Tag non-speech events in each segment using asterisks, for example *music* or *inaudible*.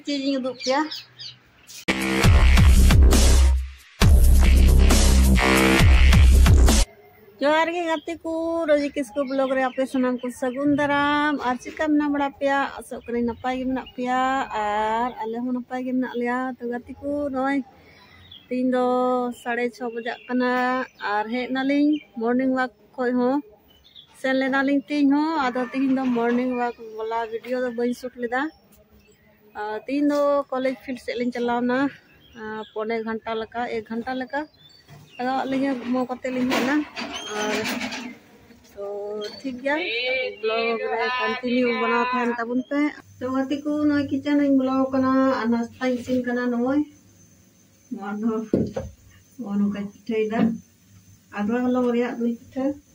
चीज़ uduk ya. जोहार को रोजी किसको ब्लॉग रे आपे सनाम को सगुन दाराम और मना बड़ा पिया असो करे नपाय गे मना पिया और अले हो नपाय गे लिया तो गाते को नय तीन दो साढ़े छः बजा कना और हे नालिंग मॉर्निंग वॉक खोय हो लिंग तीन मॉर्निंग वॉक वाला वीडियो बई शूट लेदा। तीन दो कॉलेज फ़ील्ड से लिंग चलावना पौने घंटा लका एक घंटा लका लगा लिंग घुमाव करते लिंग और तो ठीक ब्लॉग कंटिन्यू ताबुन पे। तो गति को किचन ब्लॉग इसिन कना नय मोनो मोनो पिठै हलो रिया दुई पिठा।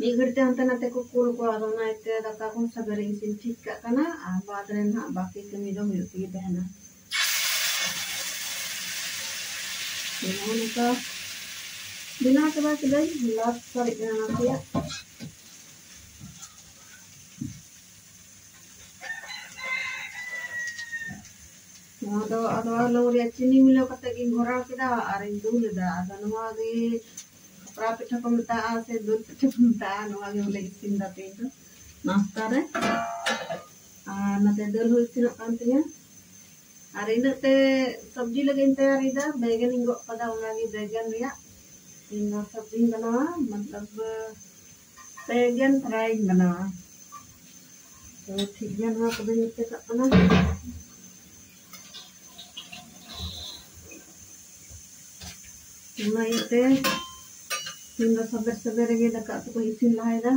Nigirte antena teko kul ko adona ite daka kun sabere sih, tikka kana apa atren ha baki kemido dong tigi behna. Dengan itu bina coba kita lot sorry bina nanti ya. Nah, atau atau lo lihat sini milo kata gingora kita arindu leda, atau nama di prapita pamta ase dut pita pamta anu anu lagi sinda pinto master eh nate dul hul sinap pantinya hari ini te sabji lagi ente hari da bagian ingo pada ulangi bagian ria ya. ingo sabji ingo mantap bagian try ingo na. Tiga ya nol kebanyakan tidak pernah. Lima itu. Tinggal sabar-sabar lagi dekat tu kau isin lah ya.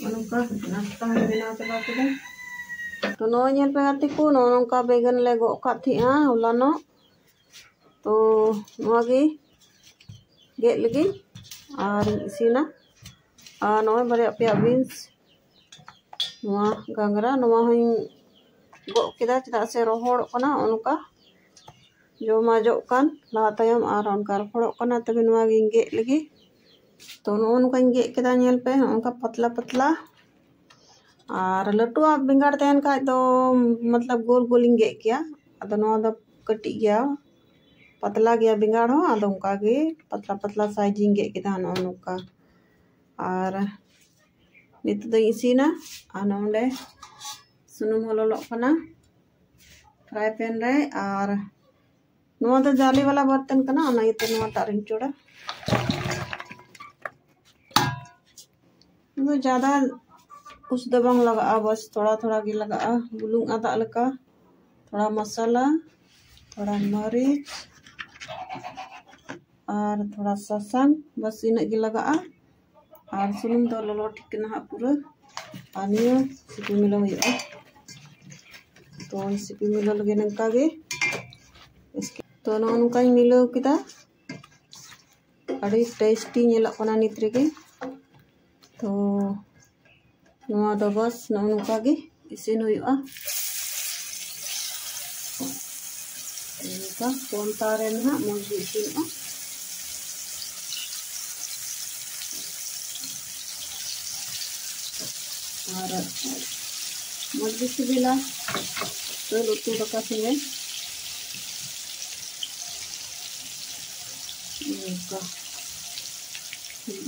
Anongka nasta bina chaba kida. तो नो ku no nongka began le go ka thi a ulano तो नोआ गे लगी और इसीना आ नोय बारे पे beans नोआ गंगरा नोआ हई गो केदा चदा से रोहड़ कना ओनका जो माजो कान ला तयम और कना तबे गे लगी तो नो नोका गे केदा ñel पे ओनका पतला पतला और लटुआ बेंगाड़ तहन का तो मतलब गोल गोल गे कटी गया पतला गया बेंगाड़ हो अदो उनका गे पतला पतला साइज़ गे केदा नो और नित इसीना आ नोंडे सुनुम हलोलो फ्राई पैन रे और नोआ द जाली वाला बर्तन ओना इते नोआ तारिन चोड़ा ज़्यादा कुछ दो बंग लगा बस थोड़ा थोड़ा गी लगा बुलूंग आदा लगा थोड़ा मसाला थोड़ा मरीच और थोड़ा ससंग बस इन्हें गी लगा और सुनुम तो ललो ठीक ना पूरा और नियो सिपी मिलो तो सिपी मिलो लगे नंका गे इसके तो नौका मिलो किदा अड़ी टेस्टी नित रेगे। तो बस नौका कौन तारे ना मौज इसिन और तो लुतु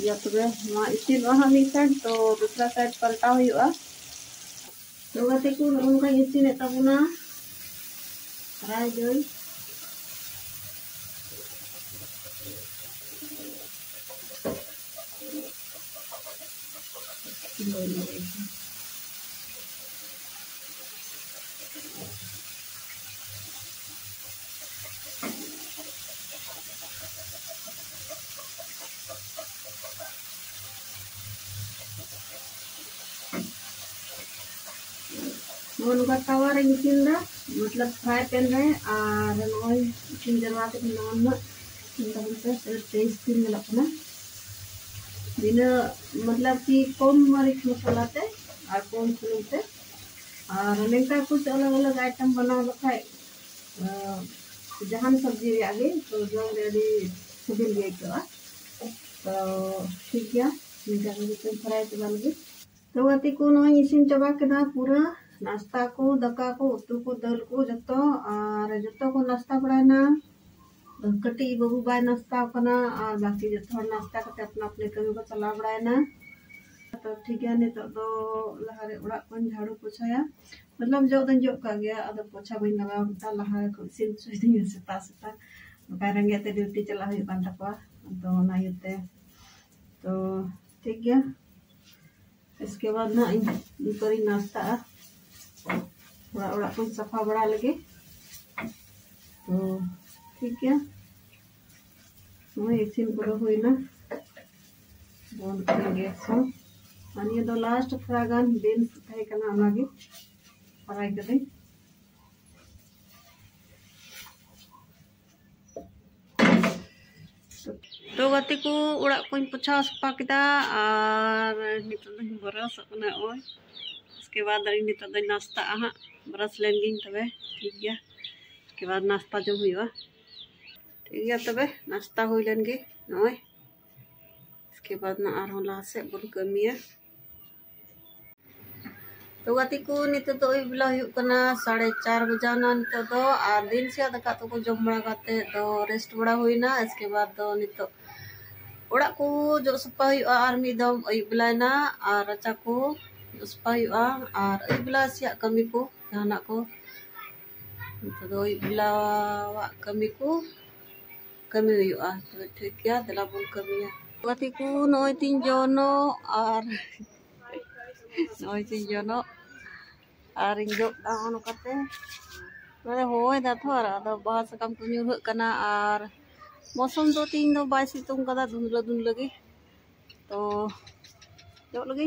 या तो वहाँ स्टील वहाँ एक साइड तो दूसरा साइड पलटा हुआ तो गति स्टील तबना राय Thank you. मतलब के चिंता से टेस्ट मिलक ना बिना मतलब कि कम मरीच मसाला ते और कम सुनुम ते और निका कुछ अलग अलग आइटम बना लखाय जहान सब्ज़ी आगे तो जो रेडी सिबिल तो ठीक है निका को फ्राई बन गई तो गति को नय इसिन चबा केदा पूरा नाश्ता को, दका को, उतु को, दल को जो और जो को नाश्ता बड़ाना कटी बाबू बाय नाश्ता और बाकी जो नाश्ता करते अपना अपने कमी को चला बड़ाना तो ठीक है नित तो लहारे को झाड़ू पोछाया। मतलब जो दिन जो का गया, अद पोछा बई लगा लहा को सिन सुई सेता सेता। रेंगे ड्यूटी चला तो। तो ठीक है, इसके बाद ना इन नाश्ता। सफ़ा बड़ा लगे। तो ठीक है। एक सीन को हुई ना। बंद करेंगे सो ये दो लास्ट थोड़ा गान बीन्स तहे करना फ्राई करें तो गति को पोछा सफ़ा और नित उसके बाद नित नाश्ता हाँ बरस लेन गिन तबे ठीक है उसके बाद नाश्ता जम हुआ ठीक गया तबे नाश्ता हो लेन गे नॉय इसके बाद ना आर लहा से बन कमिया तो गति को नित तो बेला साढ़े चार बजाना नित तो और दिन से दाका तो जम बड़ा तो रेस्ट बड़ा हुईना इसके बाद तो नित को जो और अयुब बेलाना और रचा को जो सफ़ा और supaya ar ibla siak kami ku anak ku. Terus ibla wak kami ku, kami uyua terus kia dalam kami ya. Waktu ku, noi tinjono ar *laughs* noi tinjono ar injok dah anu kate. Nare hoi dah thora ada bahasa kam tu nyuruh kena ar मौसम दो तीन दो by सितुम कदा धुंधला धुंधला की तो जो लगी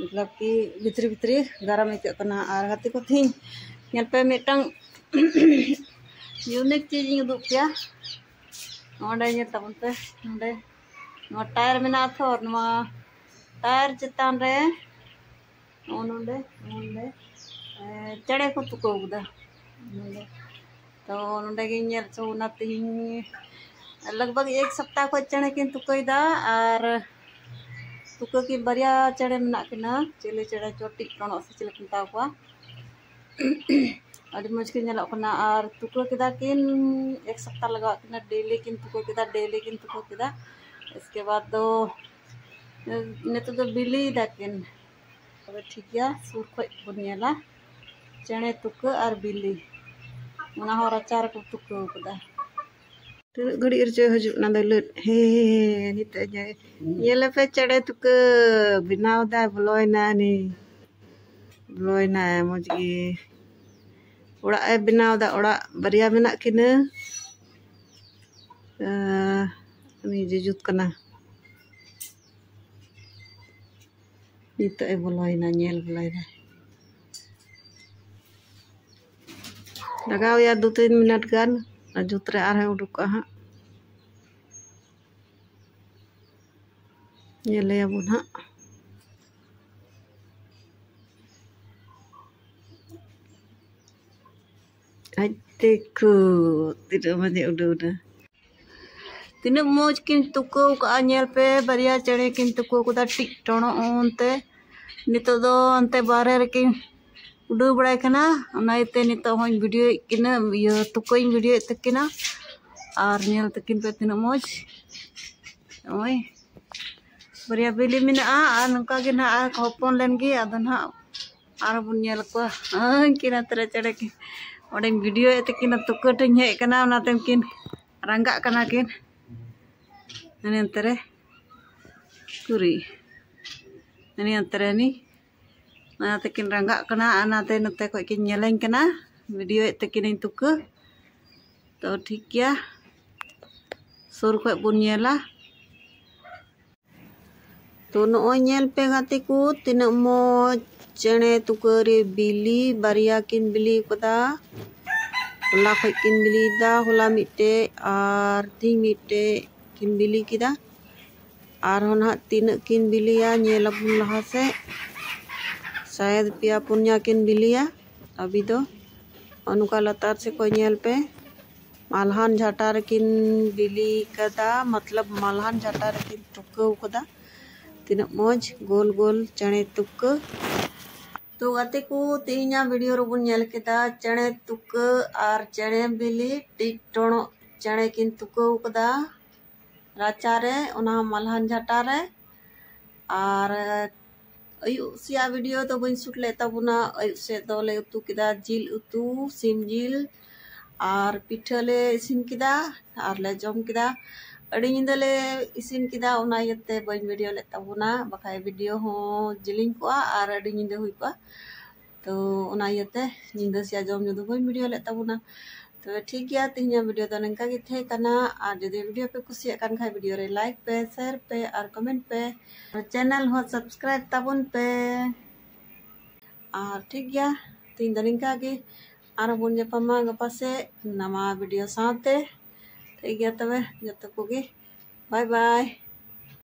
मतलब कि भितरी भितरी गरम और गति को थी। पे यूनिक चीज़ उदूप पे नोड़े टायर में तो टायर चितान रे चढ़े को तुकोदा तो नोड़े चो तो तो तो लगभग एक सप्ताह को चढ़े कि तुकईदा और तुक की बरिया चढ़े में चिली चढ़े चोटी टोनो से चिली मता को अभी मज किन और तुक किन एक सप्ताह लगा किन डेली किन तुक किदा डेली किन तुक किदा इसके बाद दो नित तो बिली किन तब ठीक गया सुर खो बन चेणे तुक और बिली रचार को तुक Tengok Tunduk gudik irja hajuk nanda lut. hehehe gitu ni tak jaya. Ni lah pecah tu ke. Binau dah beloi na ni. Beloi na ya, mojgi. Orak eh binau dah orak. Beria binak kena. Eh, ni jejut kena. Ni tak eh beloi na, nyel beloi na. Lagau ya dutin minat kan. Lagau ya dutin minat kan. जुतरे आ रहे उड़ुक हाँ ये ले अब हाँ देखो तीन बजे उड़ उड़ तीन मौज किन तुको का नेल पे बरिया चढ़े किन तुको को udah na kena, naite nita hong video kena ya tukoin video itu kena, arnil tekin peti nomoj, oi, beri apa ini mina a, anungka kena a kopon lengi, adon ha, arabun nyel ku, kena teracerek, orang video itu kena tukoin nyai kena, nate mungkin rangka kena kena, ini antara kuri, ini antara nih. Nah, tekin rangga kena anate nate kok ikin nyeleng kena. Video e tekin itu ke tau tik ya. Sur kok pun nyela. Tunu onyel pengati ku tina mo cene tukeri bili bariakin bili kota hula kok ikin bili da hula mite arti mite kin bili kita arhona tina kin bili ya nyela pun से शायद पिया पुन्या किन बिलिया अभी तो अनुका लतार से कोई ñel पे मालहान झाटार किन बिली कदा मतलब मालहान झाटार किन टुकौ कदा ᱛᱤᱱᱟᱹᱜ ᱢᱚᱡᱽ ᱜᱳᱞ ᱜᱳᱞ ᱪᱮᱬᱮ ᱛᱩᱠᱟᱹ तो गाते को तेहिया वीडियो रोबन नेल केदा चेणे तुका और चेणे बिली टिटोणो चेणे किन तुका कदा राचा रे ओना मलहन झाटा रे और अयुसिया वीडियो तो बी सूट लेताबना अयुसले उतु किया जिल उतु सीम जिल और पिठले इसन और ले जम किया अड़े इसन किया बी वीडियो लेताबना बखा वीडियो जिली को और अड़े हुई तो निंदा सिया जम जो बी वीडियो लेताबना तब ठीक है तेज भिडियो तो, तो नाक जो भिडियो पे कुछ खा भिडियो लाइक पे शेयर पे और कमेंट पे। चैनल हो सब्सक्राइब ताबन पे। और ठीक है तीन तो नाक बन जपा गपा से नवा भिडियो साथ। ठीक है तब जो को बाय बाय